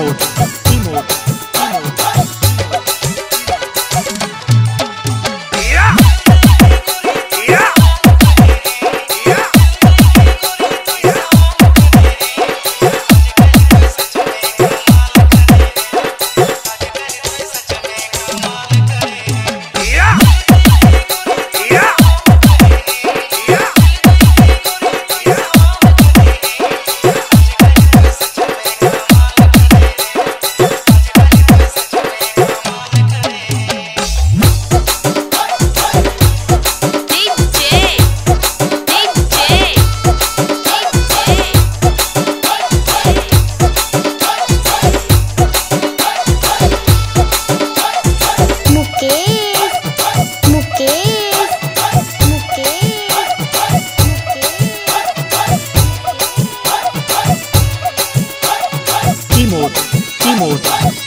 Oh. 一亩。